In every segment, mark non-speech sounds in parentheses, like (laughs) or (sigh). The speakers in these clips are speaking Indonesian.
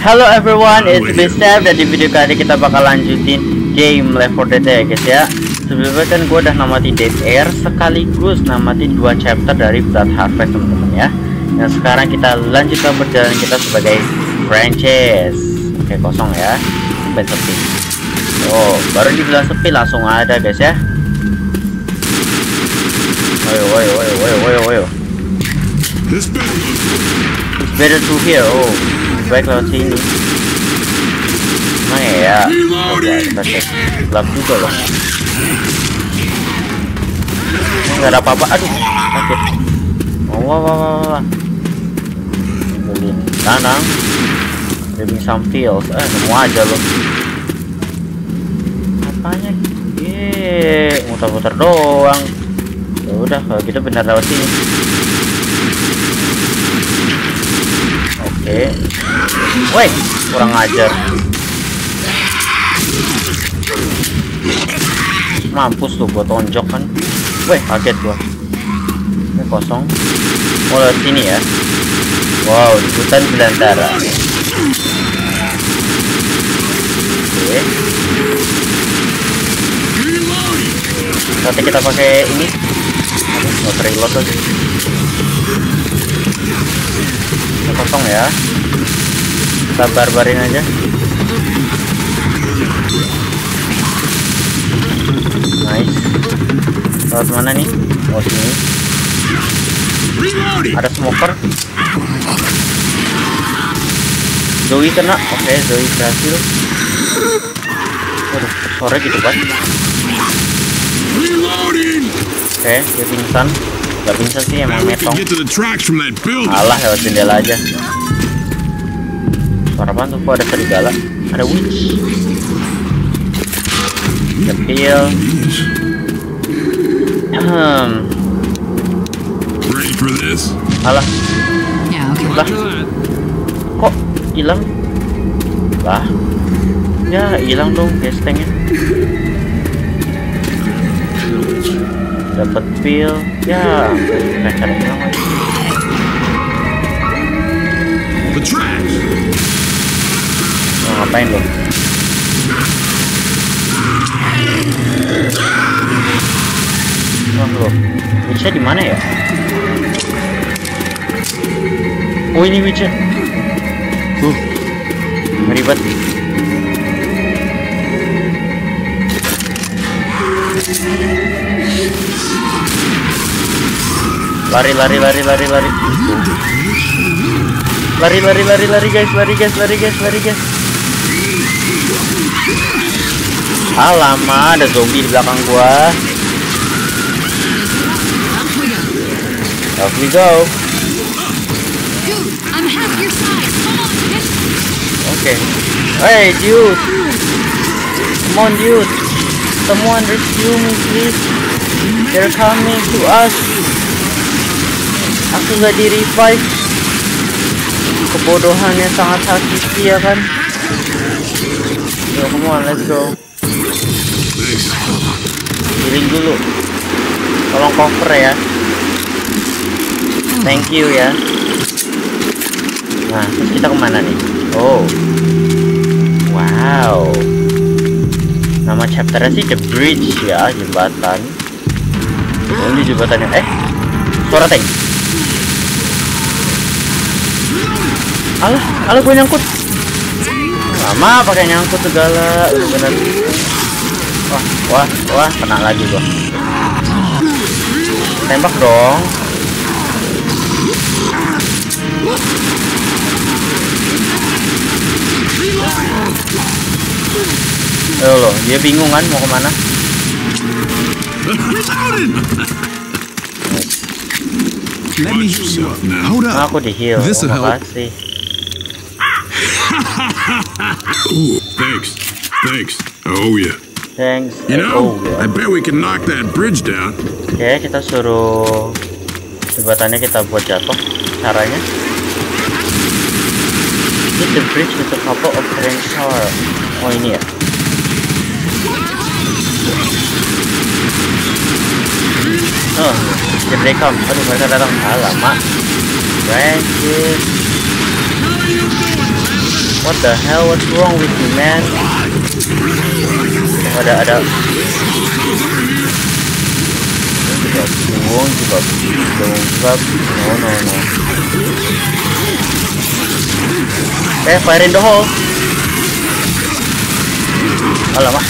Halo everyone, it's Step dan di video kali ini kita bakal lanjutin game Left 4 Dead ya guys ya. Sebelumnya kan gue udah namatin Dead Air sekaligus namatin dua chapter dari Blood Harvest teman-teman ya. Dan sekarang kita lanjutkan perjalanan kita sebagai franchise. Oke kosong ya, sampai sepi Oh, baru dibilang sepi langsung ada guys ya. Ayo, ayo, ayo, ayo, ayo, ayo This better It's better to hear, oh baik lewat sini. Emang ya? Kita cek gelap juga loh. Nggak ada apa-apa. Aduh sakit oh, wah wah wah wah. Beliin tanang. Living some fields eh nemu aja loh. Apanya? Ye muter-muter doang. Ya udah kalau gitu benar lewat sini oke Woi, kurang ajar. Mampus tuh gua tonjok kan. Woi, kaget gua. Ini kosong. Oh, sini ya. Wow, di hutan belantara. Oke. Nanti kita pakai ini. Mau reload lagi. Kosong ya. Kita barbarin aja. Nice. Lewat mana nih? Oh sini ada smoker. Zoe kena. Oke okay, Zoe berhasil. Waduh, sore gitu kan oke okay, dia pingsan gak pingsan sih emang metong. alah lewat jendela aja. Suara apa tuh? Kok ada serigala? Ada witch. Kecil hmm Ready for this? alah lah. Kok hilang? Lah. Ya hilang dong gestengnya dapat pil ya mau ngapain lo Wah lo, witchnya di mana ya? Oh ini witchnya. Uh, ribet. Lari lari lari lari lari. Lari lari lari lari guys, lari guys, lari guys, lari guys. Alama, ada zombie di belakang gua. Off we go. Get Okay. Hey, dude. Come on, dude. Someone rescue me, please. They're coming to us. Aku nggak di revive. Kebodohannya sangat hakiki ya kan. Yo, come on, let's go. Healing dulu. Tolong cover ya. Thank you ya. Nah, terus kita ke mana nih? Oh, wow. Nama chapternya sih The Bridge ya, jembatan. Ini jembatannya. Eh, suara tank. Alah, alah gue nyangkut. Lama pakai nyangkut segala, bener. Wah, wah, wah, kena lagi gua. Tembak dong. Ayo loh, dia bingung kan mau ke mana? Up. Aku di heal. Oh, help. Ooh, thanks. Thanks. Oh, yeah. Thanks. You know, oh. I bet we can knock that bridge down. Oke, kita suruh jembatannya kita buat jatuh. Caranya? Hit the bridge with a couple of current shower. Oh ini ya. Oh, come. Aduh, mereka datang. Lama. Branches. What the hell? What's wrong with you, man? Oh, ada ada. Juga buang juga dongkrak. No no no. Eh, fire in the hole. Alamak.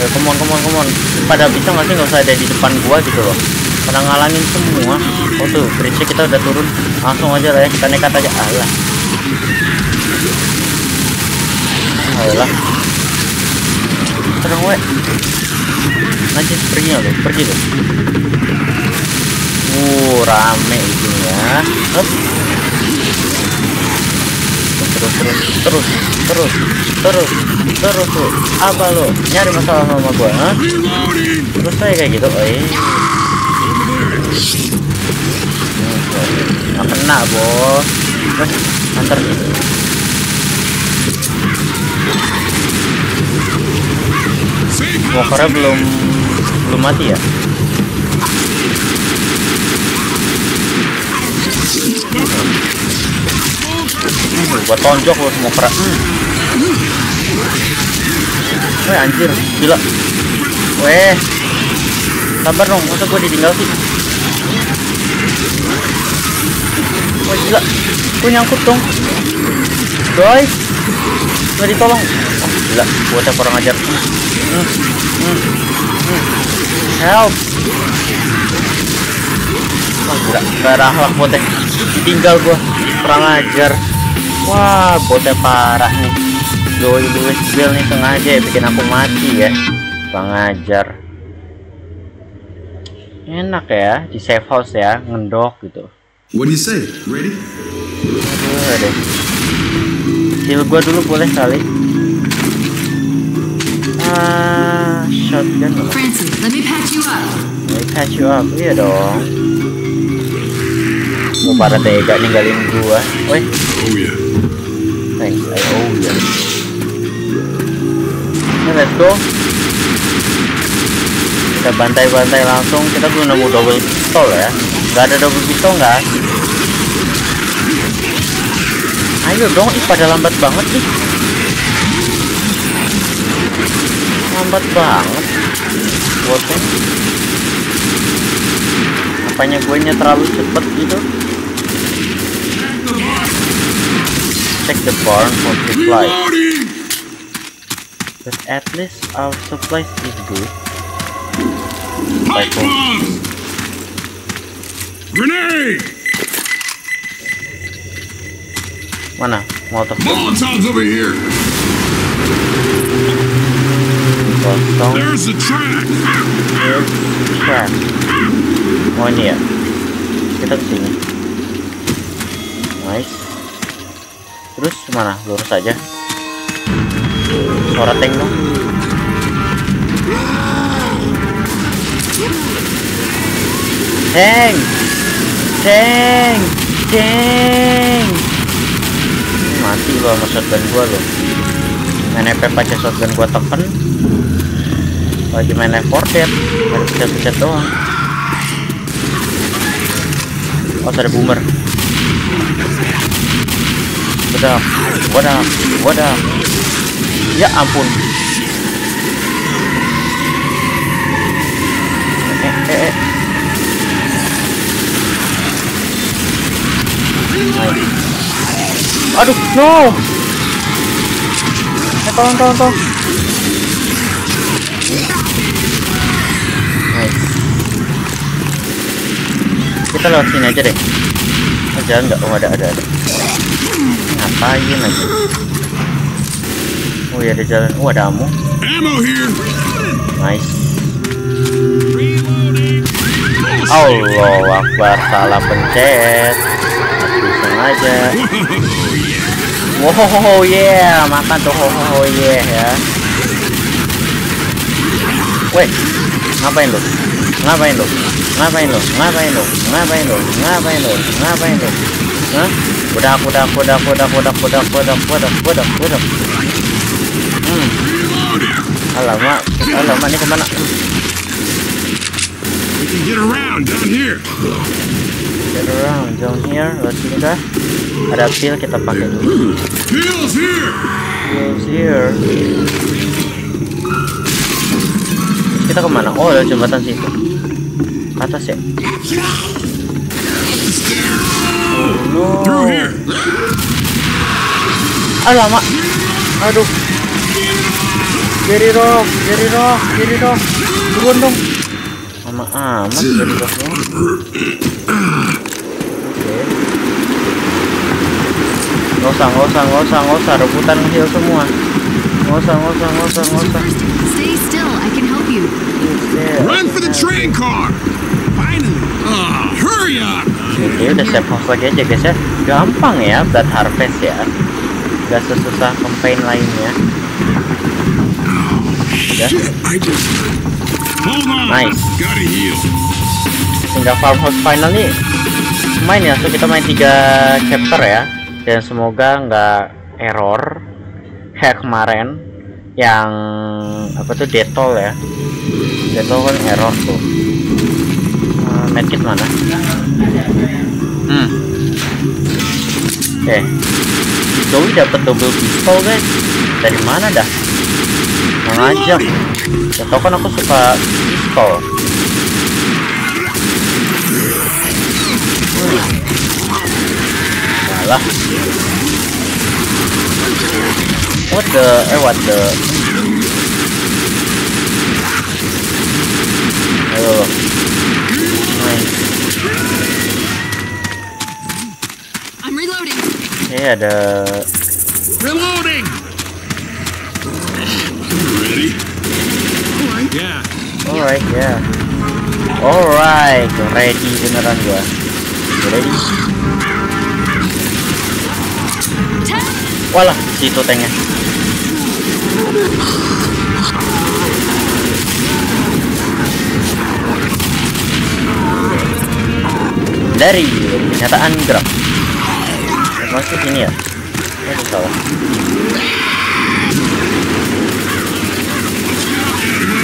Eh, come on, come on, come on. Pada bisa nggak sih nggak usah ada di depan gua gitu loh. Pada ngalangin semua. Oh tuh, bridge kita udah turun. Langsung aja lah ya, kita nekat aja. Alah. Alah. Terus we. Najis pergi tuh? Pergi tuh. Uh, rame isinya. Hup. Terus, terus, terus, terus, terus, terus tuh. Apa lo? Nyari masalah sama gua, ha? Terus saya kayak gitu, eh. Nggak kena, bos. Terus, antar! Walkernya belum belum mati ya? Hmm, gua tonjok lu semua kerak. Hmm. Weh anjir, gila. Weh. Sabar dong, masa gua ditinggal sih? Wah gila, gua nyangkut dong. Guys, nggak ditolong. Oh gila, gua tak kurang ajar. Hmm, hmm, hmm. Help. Oh gila, gak ada akhlak botnya. Ditinggal gua, kurang ajar. Wah, botnya parah nih. Joey Louis Bill nih sengaja ya bikin aku mati ya. Kurang ajar. Enak ya di safe house ya, ngendok gitu. What do you say? Ready? Aduh deh. Heal gua dulu boleh kali. Ah, shotgun. Francie, let me patch you up. Let me patch you up. Iya dong. Mau pada tega ninggalin gua. Woi, Oh yeah. thanks. I owe ya. Nah, let's go. Kita bantai-bantai langsung. Kita belum nemu double pistol ya. Gak ada double pistol nggak? Ayo dong, ih pada lambat banget nih. Lambat banget. Botnya. Apanya gue nya terlalu cepet gitu? Check the barn for supplies. But at least our supplies is good. Pipe! Grenade! Mana? Molotov Molotovs over here! There's the track! Oh ini ya. Kita ke sini. Nice. Terus mana? Lurus aja. Suara tank dong. Tank! Tank! Tank! Mati lo sama shotgun gua lo. Main EP pakai shotgun gua teken lagi main 4 Dead baru pencet-pencet doang oh ada boomer wadah wadah wadah ya ampun aduh no eh tolong tolong tolong Nice. Kita lewat sini aja deh. Oh, jalan nggak? Oh ada ada ada. Ngapain aja? Oh ya ada jalan. Oh ada ammo. Ammo here! Nice. Allah Akbar salah pencet. Langsung aja. (laughs) Wow yeah makan tuh oh yeah ya. Weh, ngapain lu? Ngapain lu? Ngapain lu? Ngapain lu? Ngapain lu? Ngapain lu? Ngapain lu? Hah? Udah, udah, udah, udah, udah, udah, udah, udah, udah, udah. Hmm. Alamak, alamak ini ke mana? We can get around down here. Get around down here. Let's see kah? Ada pil kita pakai dulu. Bill's here. Pills here. Kita ke mana? Oh, ada jembatan situ. Atas ya. Oh, no. here. Lama. Aduh. Jerry rock, Jerry rock, Jerry rock. Turun dong. Lama amat dong. Oke. Nggak usah, nggak usah, nggak usah, nggak usah. Rebutan heal semua. Nggak usah, nggak usah, nggak usah, nggak usah. Stay still. I can help you. Run for the train car. Finally. Ah, hurry up. Oke, udah save house lagi aja guys ya. Gampang ya Blood Harvest ya. Gak sesusah campaign lainnya. Udah. Nice. Tinggal farmhouse final nih. Main ya so kita main tiga chapter ya. Dan semoga nggak error. Kayak kemarin yang apa tuh detol ya. Detol kan error tuh. Uh, medkit mana? Hmm. Oke Joey dapat double pistol guys. Dari mana dah ngajak ya tau kan aku suka pistol Salah. What the? Eh, what the? Ayo. Nice. Eh, ada. Reloading. Ready? Yeah. Alright, ya. Alright, ready beneran gua. Ready. Walah, situ tanknya. Dari kenyataan gerak. Masuk sini ya? Ini salah.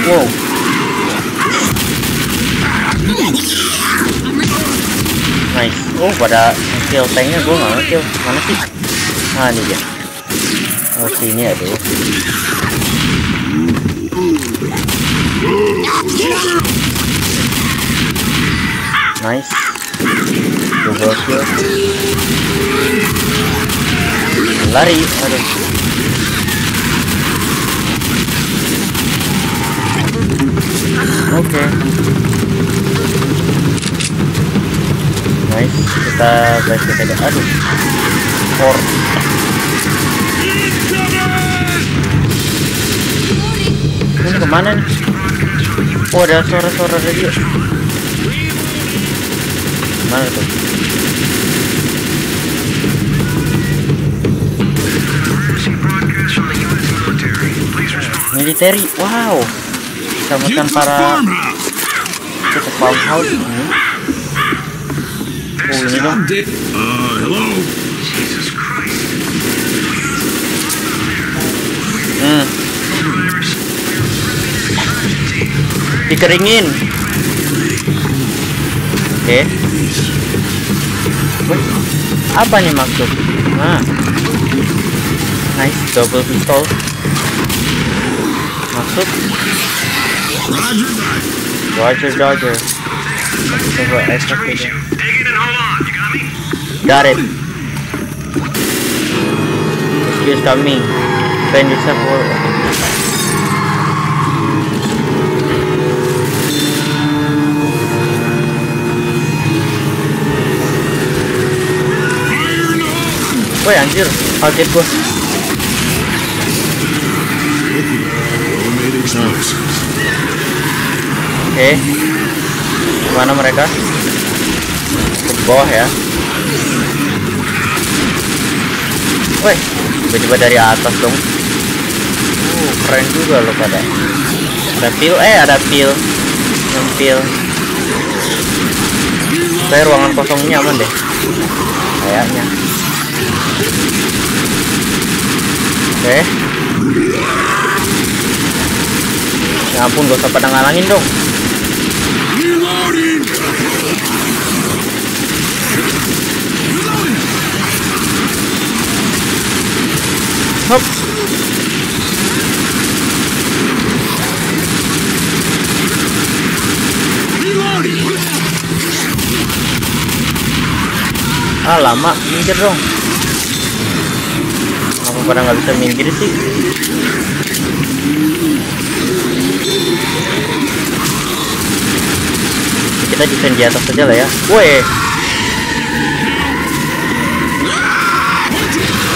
Wow. Oh, pada kill tanknya gue nggak ngekill. Mana sih? Ah, ini dia. Oh, sini aduh. Nice. Double kill. Lari. Aduh. Oke. Nice. Kita baik kita ada. Aduh. Or. Ini ke mana nih? Oh ada suara-suara radio. Mana tuh? Military, wow. Selamatkan the para ke farmhouse ini. Oh. Uh, hello. Dikeringin. Oke. Wih, apa nih maksud? Nah. Nice double pistol. Maksud Roger that. Roger Dodger. Let's Got it. Excuse coming. Bend yourself forward. Woi anjir, kaget gua. Oke. Mana mereka? Ke bawah ya. Woi, tiba-tiba dari atas dong. Uh, keren juga lo pada. Ada pil, eh ada pil. Yang pil. Saya ruangan kosong ini aman deh. Kayaknya. Oke. Ya ampun, gak usah pada ngalangin dong. Hop. Ah lama, minggir dong. Apa pada nggak bisa minggir sih? Kita defend di atas aja lah ya. Woi.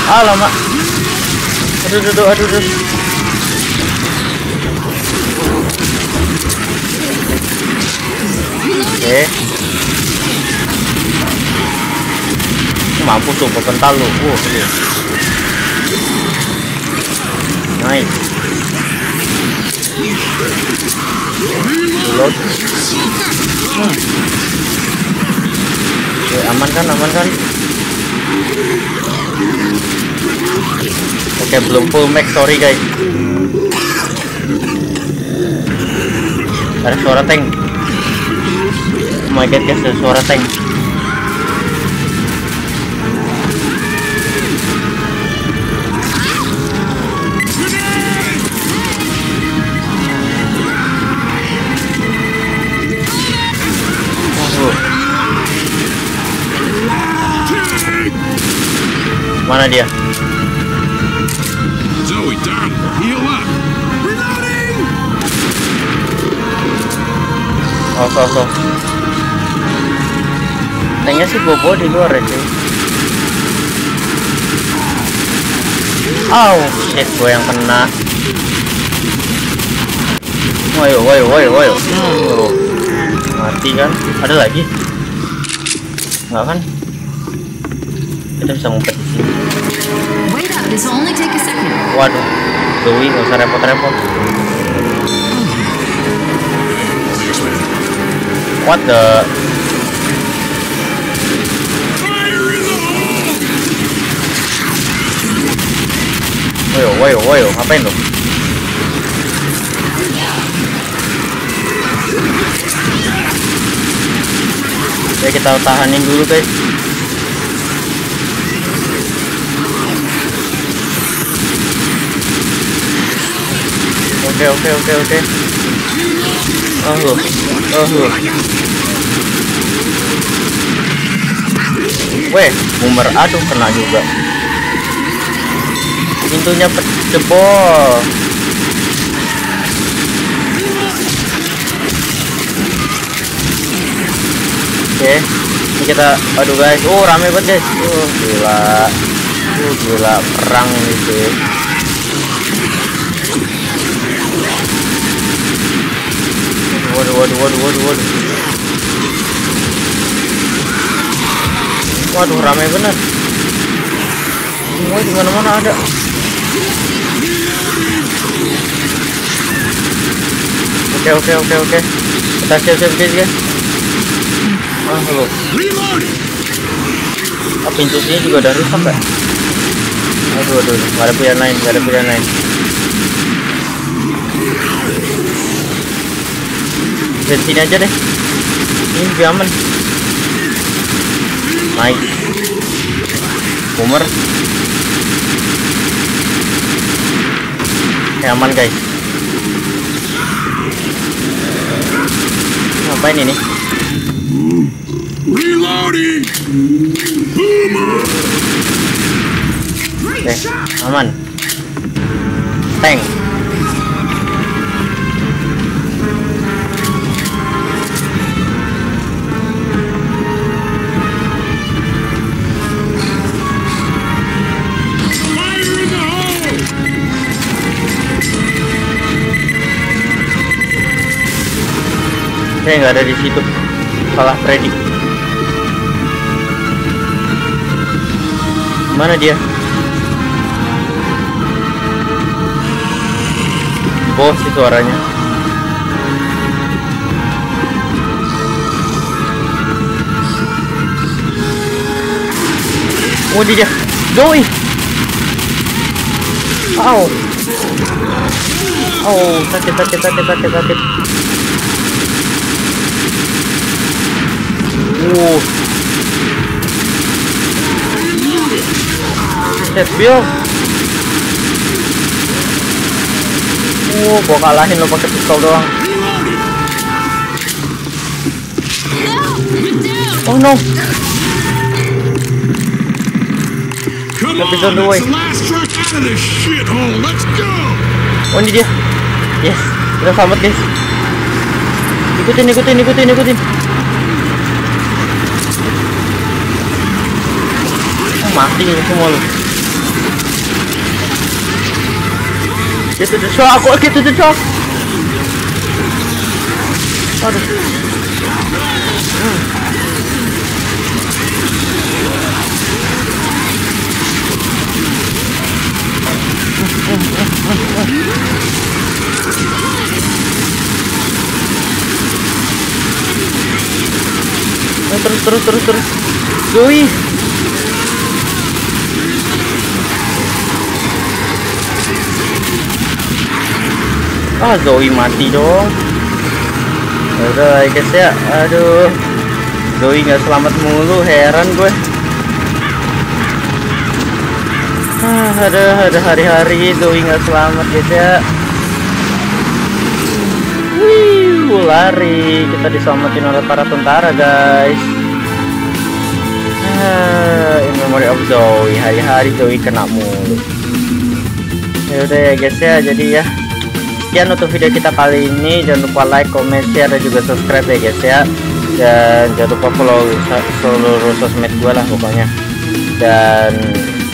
Ah lama. Aduh, aduh, aduh, aduh. aduh. Oke. Mampus tuh pepental lu. Iya. Nice. Reload. Hmm. Oke, aman kan, aman kan? Oke, belum full max, sorry guys. Ada suara tank. Oh my god guys, ada suara tank. Mana dia? Oh, so, so. Tanknya sih bobo di luar ya cuy. Au, shit, gue yang kena. Woyo, woyo, woyo, woyo. Hmm, mati kan? Ada lagi? Enggak kan? Kita bisa ngumpet di sini. Waduh, Zoe nggak usah repot-repot. What the? Woyo, woyo, woyo, ngapain lu? Oke, kita tahanin dulu guys. Oke, oke, oke, oke. Oh, lu. Oh, lu. Weh, boomer aduh kena juga. Pintunya jebol. Oke, ini kita, aduh guys, oh rame banget guys, oh gila, oh gila perang ini cuy. Waduh, waduh, waduh, waduh, waduh. Waduh, ramai bener. Semua di mana-mana ada. Oke, oke, oke, oke. Kita siap-siap guys, guys. Ah, lu. Ah, pintu sini juga udah rusak. Aduh, aduh, aduh. Nggak ada pilihan lain, nggak ada pilihan lain. Sini aja deh. Ini lebih aman. Naik. Boomer. Oke, aman guys. Ngapain ini? Reloading! Oke, aman. Tank. Oke, nggak ada di situ. Salah predik. Mana dia? Bos sih suaranya. Oh dia, Joey. Au. Au, sakit sakit sakit sakit sakit. Uh. Set Bill. Uh, gua kalahin lo pakai pistol doang. Oh no. Let me. Oh ini dia. Yes, udah selamat guys. Ikutin, ikutin, ikutin, ikutin. Mati ini semua. Get to the truck, aku get to the truck. Aduh. Hmm. Ayo, terus terus terus terus. Ah, Zoe mati dong. Udah, guys ya. Aduh. Zoe nggak selamat mulu, heran gue. Ah, ada ada hari-hari Zoe nggak selamat guys ya. Wih, lari. Kita diselamatin oleh para tentara, guys. Ah, in memory of Zoe. Hari-hari Zoe kena mulu. Ya udah ya guys ya. Jadi ya. Sekian untuk video kita kali ini. Jangan lupa like, comment, share, dan juga subscribe ya guys ya. Dan jangan lupa follow seluruh sosmed gue lah pokoknya. Dan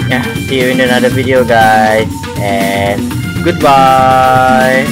ya, see you in another video guys. And goodbye.